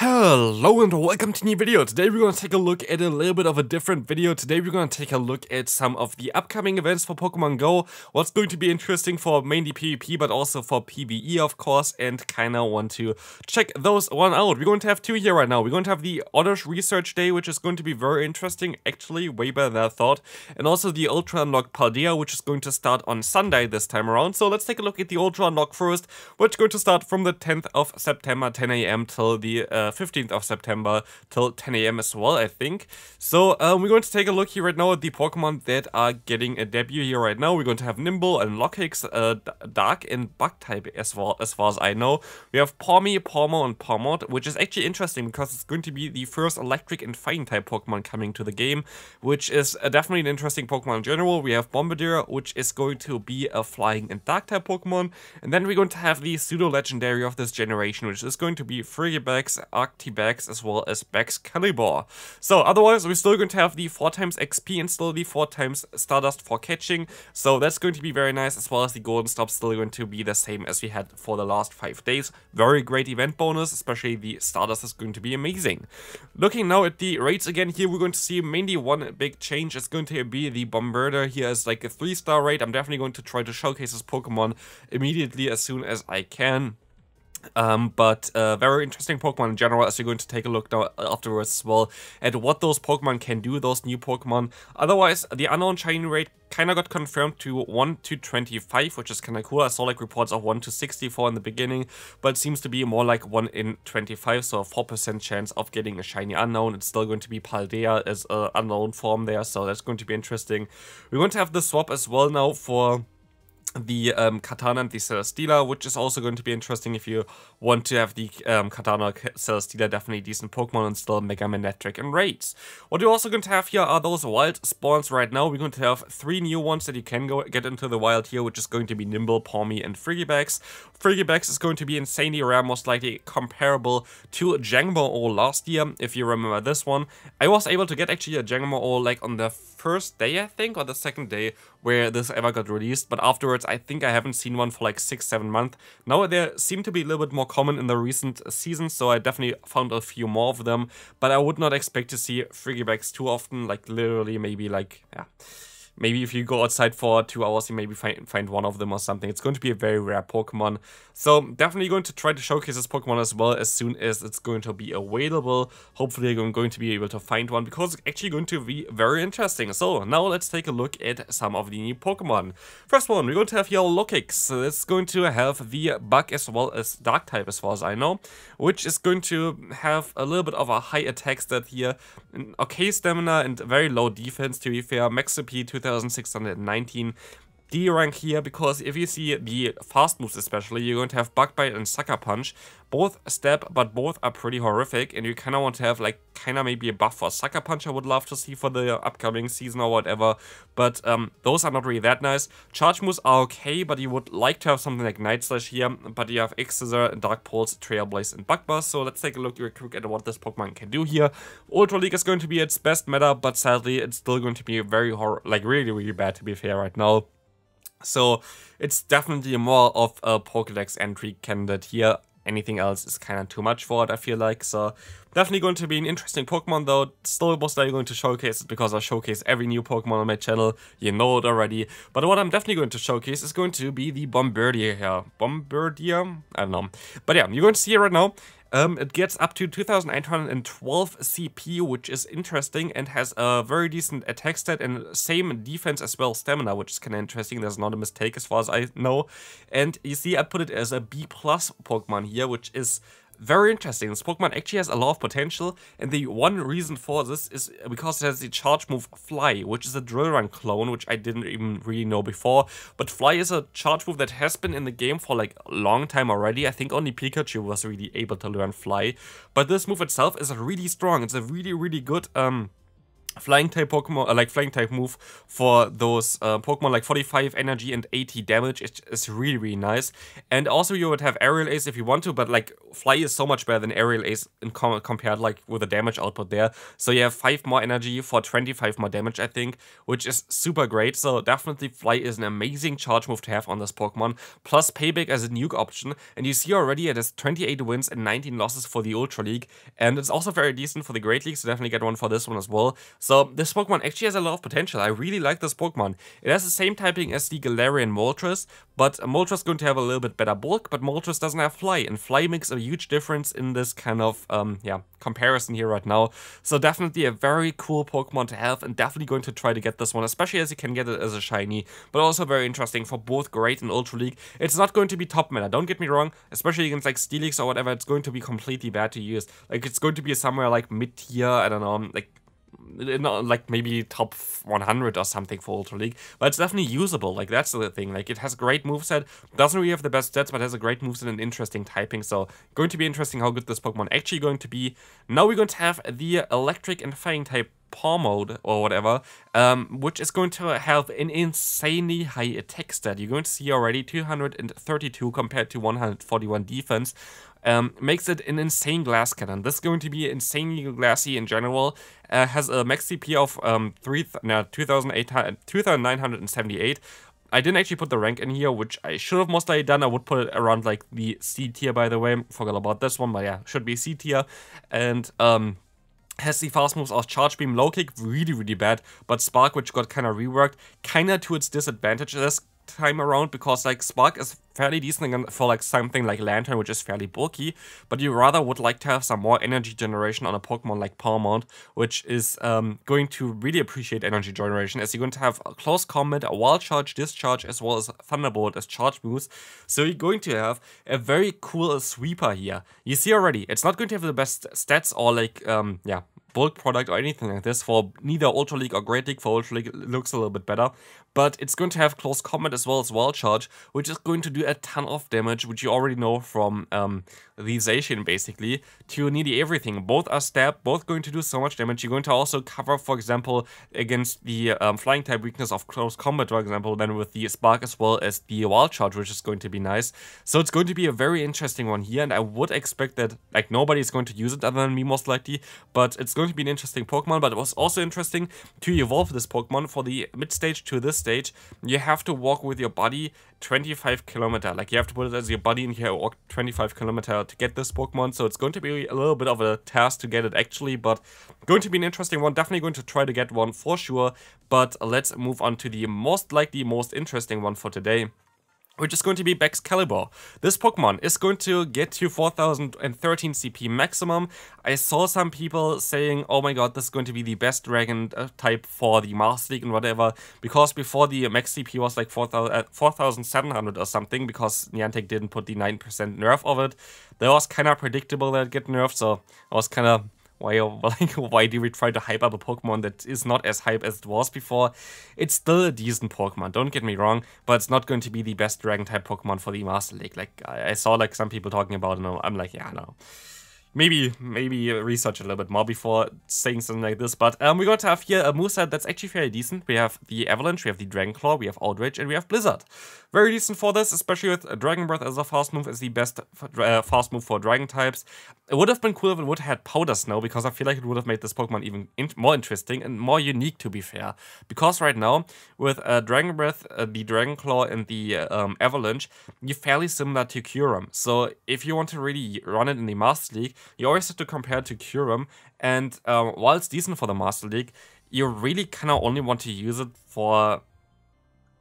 Ha! Hello and welcome to new video. Today we're going to take a look at a little bit of a different video. Today we're going to take a look at some of the upcoming events for Pokemon Go. What's going to be interesting for mainly PvP but also for PvE of course and kinda want to check those one out. We're going to have two here right now. We're going to have the Oddish Research Day which is going to be very interesting, actually way better than I thought. And also the Ultra Unlock Paldea which is going to start on Sunday this time around. So let's take a look at the Ultra Unlock first which is going to start from the 10th of September 10am till the uh, 15th of September till 10 a.m. as well, I think. So um, we're going to take a look here right now at the Pokemon that are getting a debut here right now. We're going to have Nymble and Lokix, uh, Dark and Bug type as well, as far as I know. We have Pawmi, Pawmo, and Pawmot, which is actually interesting because it's going to be the first Electric and Fighting type Pokemon coming to the game, which is uh, definitely an interesting Pokemon in general. We have Bombirdier, which is going to be a Flying and Dark type Pokemon, and then we're going to have the pseudo legendary of this generation, which is going to be Frigibax, Arctibax, as well as Baxcalibur. So otherwise, we're still going to have the 4 times XP and still the 4 times Stardust for catching. So that's going to be very nice, as well as the Golden Stop still going to be the same as we had for the last 5 days. Very great event bonus, especially the Stardust is going to be amazing. Looking now at the rates again here, we're going to see mainly one big change. It's going to be the Bombirdier here as like a 3 star rate. I'm definitely going to try to showcase this Pokemon immediately as soon as I can. Um, but uh, very interesting Pokemon in general, as you're going to take a look now afterwards as well at what those Pokemon can do, those new Pokemon. Otherwise, the unknown shiny rate kind of got confirmed to 1 to 25, which is kind of cool. I saw like reports of 1 to 64 in the beginning, but seems to be more like 1 in 25, so a 4% chance of getting a shiny unknown. It's still going to be Paldea as an unknown form there, so that's going to be interesting. We're going to have the swap as well now for the um, Kartana and the Celesteela, which is also going to be interesting if you want to have the um, Kartana Celesteela, definitely decent Pokemon and still Mega Manectric and Raids. What you're also going to have here are those wild spawns right now. We're going to have three new ones that you can go get into the wild here, which is going to be Nymble, Pawmi, and Frigibax. Frigibax is going to be insanely rare, most likely comparable to Jangmo-O last year, if you remember this one. I was able to get actually a Jangmo-O like on the first day, I think, or the second day where this ever got released, but afterwards I think I haven't seen one for like 6-7 months. Now they seem to be a little bit more common in the recent seasons, so I definitely found a few more of them, but I would not expect to see Frigibax too often, like literally maybe like, yeah maybe if you go outside for two hours, you maybe find, find one of them or something. It's going to be a very rare Pokemon. So definitely going to try to showcase this Pokemon as well as soon as it's going to be available. Hopefully I'm going to be able to find one because it's actually going to be very interesting. So now let's take a look at some of the new Pokemon. First one, we're going to have here Lokix. It's going to have the Bug as well as Dark type as far as I know, which is going to have a little bit of a high attack stat here, okay stamina and very low defense to be fair, max CP 2619 D rank here because if you see the fast moves especially, you're going to have Bug Bite and Sucker Punch. Both stab, but both are pretty horrific and you kind of want to have like kind of maybe a buff for Sucker Punch I would love to see for the upcoming season or whatever. But um, those are not really that nice. Charge moves are okay, but you would like to have something like Night Slash here. But you have X-Scissor, Dark Pulse, Trailblaze and Bug Buzz. So let's take a look real quick at what this Pokemon can do here. Ultra League is going to be its best meta, but sadly it's still going to be very hor like really really bad to be fair right now. So it's definitely more of a Pokedex entry candidate here. Anything else is kind of too much for it, I feel like. So definitely going to be an interesting Pokemon though. Still most likely going to showcase it because I showcase every new Pokemon on my channel. You know it already. But what I'm definitely going to showcase is going to be the Bombirdier here. Bombirdier? I don't know. But yeah, you're going to see it right now. Um, it gets up to 2812 CP, which is interesting and has a very decent attack stat and same defense as well stamina, which is kind of interesting. There's not a mistake as far as I know. And you see, I put it as a B plus Pokemon here, which is very interesting. This Pokemon actually has a lot of potential, and the one reason for this is because it has the charge move Fly, which is a Drill Run clone, which I didn't even really know before. But Fly is a charge move that has been in the game for like a long time already. I think only Pikachu was really able to learn Fly. But this move itself is really strong. It's a really, really good um, flying type Pokemon, uh, like flying type move for those uh, Pokemon like 45 energy and 80 damage is really, really nice. And also you would have Aerial Ace if you want to, but like Fly is so much better than Aerial Ace in com compared like with the damage output there. So you have 5 more energy for 25 more damage, I think, which is super great. So definitely Fly is an amazing charge move to have on this Pokemon. Plus Payback as a nuke option. And you see already it has 28 wins and 19 losses for the Ultra League. And it's also very decent for the Great League, so definitely get one for this one as well. So this Pokemon actually has a lot of potential. I really like this Pokemon. It has the same typing as the Galarian Moltres, but Moltres is going to have a little bit better bulk, but Moltres doesn't have Fly, and Fly makes a huge difference in this kind of, um, yeah, comparison here right now. So definitely a very cool Pokemon to have, and definitely going to try to get this one, especially as you can get it as a shiny, but also very interesting for both Great and Ultra League. It's not going to be top meta, don't get me wrong, especially against like Steelix or whatever, it's going to be completely bad to use. Like, it's going to be somewhere like mid-tier, I don't know, like not like maybe top 100 or something for Ultra League, but it's definitely usable. Like that's the thing. Like it has a great moveset, doesn't really have the best stats, but has a great moveset and interesting typing. So going to be interesting how good this Pokemon actually going to be. Now we're going to have the Electric and Flying type Pawmot or whatever, um, which is going to have an insanely high attack stat. You're going to see already 232 compared to 141 defense, um, makes it an insane glass cannon. This is going to be insanely glassy in general. Uh, has a max CP of um, 3, no, 2,978. I didn't actually put the rank in here, which I should have most likely done. I would put it around like the C tier, by the way. Forgot about this one, but yeah, should be C tier. And um, has the fast moves of Charge Beam, Low Kick, really, really bad, but Spark, which got kind of reworked, kind of to its disadvantage this time around, because like Spark is fairly decent for like something like Lanturn, which is fairly bulky, but you rather would like to have some more energy generation on a Pokemon like Pawmot, which is um, going to really appreciate energy generation, as you're going to have a close combat, a wild charge, discharge, as well as Thunderbolt as charge moves. So you're going to have a very cool sweeper here. You see already, it's not going to have the best stats or like, um, yeah, bulk product or anything like this for neither Ultra League or Great League. For Ultra League, looks a little bit better. But it's going to have close combat as well as wild charge, which is going to do a ton of damage, which you already know from um, the Zacian basically, to nearly everything. Both are stab, both going to do so much damage. You're going to also cover, for example, against the um, flying type weakness of close combat, for example, then with the Spark as well as the wild charge, which is going to be nice. So it's going to be a very interesting one here, and I would expect that like nobody's going to use it other than me most likely, but it's going to be an interesting Pokemon, but it was also interesting to evolve this Pokemon for the mid stage to this stage. You have to walk with your body 25 kilometer. Like you have to put it as your body and you walk 25 kilometer to get this Pokemon. So it's going to be a little bit of a task to get it actually, but going to be an interesting one. Definitely going to try to get one for sure. But let's move on to the most likely most interesting one for today which is going to be Baxcalibur. This Pokemon is going to get to 4013 CP maximum. I saw some people saying, oh my god, this is going to be the best dragon uh, type for the Master League and whatever, because before the max CP was like 4700 uh, or something, because Niantic didn't put the 9% nerf of it. That was kind of predictable that it get nerfed, so I was kind of why, like, why do we try to hype up a Pokemon that is not as hype as it was before? It's still a decent Pokemon, don't get me wrong, but it's not going to be the best Dragon-type Pokemon for the Master League. Like, I, I saw, like, some people talking about it, and I'm like, yeah, no maybe maybe research a little bit more before saying something like this. But um, we're going to have here a moveset that's actually fairly decent. We have the Avalanche, we have the Dragon Claw, we have Outrage, and we have Blizzard. Very decent for this, especially with Dragon Breath as a fast move is the best uh, fast move for Dragon types. It would have been cool if it would have had Powder Snow, because I feel like it would have made this Pokemon even in more interesting and more unique, to be fair. Because right now, with uh, Dragon Breath, uh, the Dragon Claw, and the um, Avalanche, you're fairly similar to Kyurem. So if you want to really run it in the Master League, you always have to compare to Kyurem, and um, while it's decent for the Master League, you really kind of only want to use it for,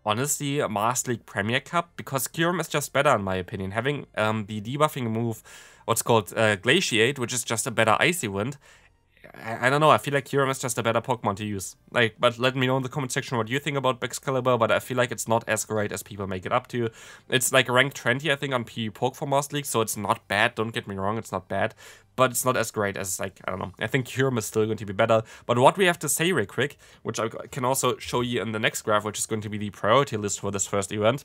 honestly, a Master League Premier Cup, because Kyurem is just better in my opinion. Having um, the debuffing move, what's called uh, Glaciate, which is just a better Icy Wind, I, I, don't know. I feel like Kyurem is just a better Pokemon to use. Like, but let me know in the comment section what you think about Baxcalibur. But I feel like it's not as great as people make it up to. It's like ranked 20, I think, on PvPoke for Master League, so it's not bad. Don't get me wrong, it's not bad. But it's not as great as like I don't know. I think Kyurem is still going to be better. But what we have to say real quick, which I can also show you in the next graph, which is going to be the priority list for this first event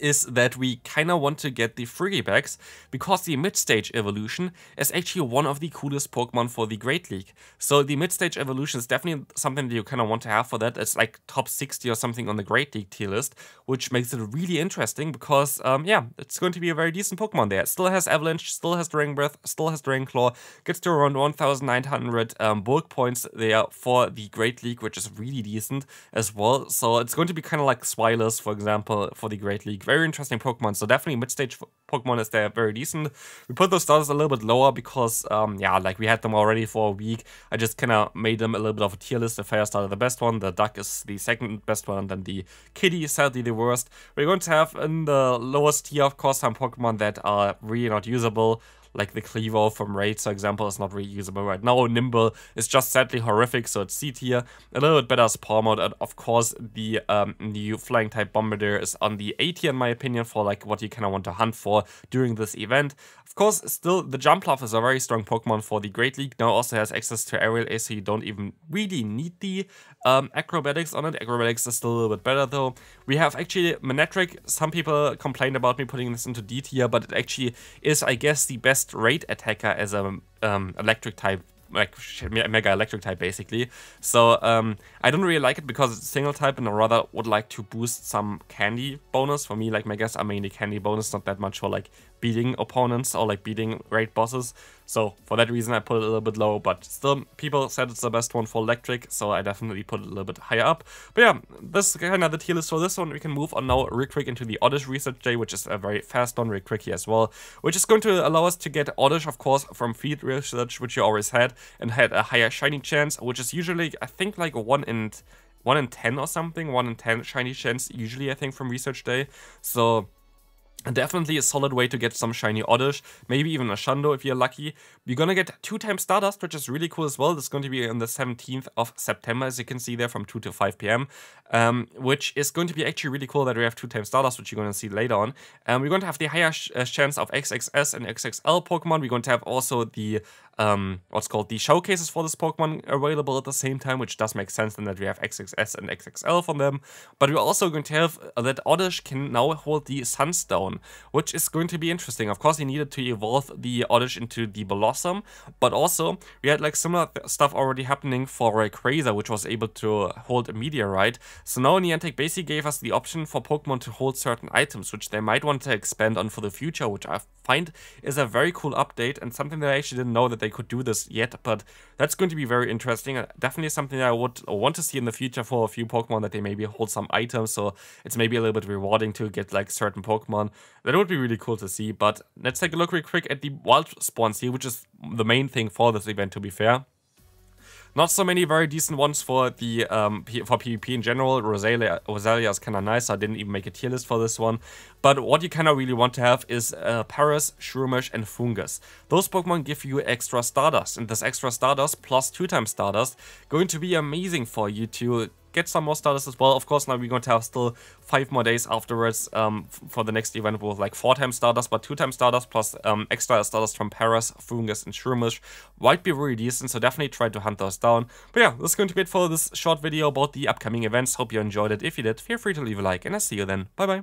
is that we kind of want to get the Frigibax because the mid-stage evolution is actually one of the coolest Pokemon for the Great League. So the mid-stage evolution is definitely something that you kind of want to have for that. It's like top 60 or something on the Great League tier list, which makes it really interesting because, um, yeah, it's going to be a very decent Pokemon there. It still has Avalanche, still has Dragon Breath, still has Dragon Claw, gets to around 1,900 um, bulk points there for the Great League, which is really decent as well. So it's going to be kind of like Swilers, for example, for the Great League Very interesting Pokemon. So definitely mid-stage Pokemon is there very decent. We put those starters a little bit lower because, um, yeah, like we had them already for a week. I just kind of made them a little bit of a tier list. The Fire Starter the best one, the Duck is the second best one, and then the Kitty is sadly the worst. We're going to have in the lowest tier, of course, some Pokemon that are really not usable like the Kleavor from Raid, for example, is not reusable right now. Nymble is just sadly horrific, so it's C tier. A little bit better as Spawn mode, and of course, the um, new Flying type Bombirdier is on the A tier, in my opinion, for like what you kind of want to hunt for during this event. Of course, still, the Jumpluff is a very strong Pokemon for the Great League. Now also has access to Aerial so you don't even really need the um, Acrobatics on it. Acrobatics is still a little bit better though. We have actually Manectric. Some people complained about me putting this into D tier, but it actually is, I guess, the best raid attacker as a um, electric type like mega electric type basically. So um, I don't really like it because it's single type and I rather would like to boost some candy bonus. For me, like megas are mainly candy bonus, not that much for like beating opponents or like beating raid bosses. So for that reason I put it a little bit low, but still people said it's the best one for electric, so I definitely put it a little bit higher up. But yeah, this is kind of the tier list for this one. We can move on now real quick into the Oddish Research Day, which is a very fast one, real quickly as well, which is going to allow us to get Oddish, of course, from field research, which you always had, and had a higher shiny chance, which is usually, I think, like 1 in 1 in 10 or something, 1 in 10 shiny chance, usually, I think, from Research Day. So Definitely a solid way to get some shiny Oddish, maybe even a Shundo if you're lucky. You're gonna get two times Stardust, which is really cool as well. This is going to be on the 17th of September, as you can see there, from 2 to 5 p.m., um, which is going to be actually really cool that we have two times Stardust, which you're gonna see later on. Um, we're going to have the higher uh, chance of XXS and XXL Pokemon. We're going to have also the um, what's called the showcases for this Pokemon available at the same time, which does make sense in that we have XXS and XXL from them. But we're also going to have uh, that Oddish can now hold the Sunstone, which is going to be interesting. Of course, he needed to evolve the Oddish into the Bellossom, but also we had like similar stuff already happening for Rayquaza, which was able to hold a Meteorite. So now Niantic basically gave us the option for Pokemon to hold certain items, which they might want to expand on for the future, which I find is a very cool update and something that I actually didn't know that they could do this yet, but that's going to be very interesting. Uh, definitely something that I would want to see in the future for a few Pokemon that they maybe hold some items, so it's maybe a little bit rewarding to get like certain Pokemon. That would be really cool to see, but let's take a look real quick at the wild spawns here, which is the main thing for this event to be fair. Not so many very decent ones for the um, for PvP in general. Roselia, Roselia is kind of nice. I didn't even make a tier list for this one. But what you kind of really want to have is uh, Paras, Shroomish, and Foongus. Those Pokemon give you extra Stardust, and this extra Stardust plus 2 times Stardust going to be amazing for you to get some more starters as well. Of course, now we're going to have still five more days afterwards um, for the next event with like four times starters, but two times starters plus um, extra starters from Paras, Foongus, and Shroomish might be really decent, so definitely try to hunt those down. But yeah, this is going to be it for this short video about the upcoming events. Hope you enjoyed it. If you did, feel free to leave a like, and I'll see you then. Bye bye.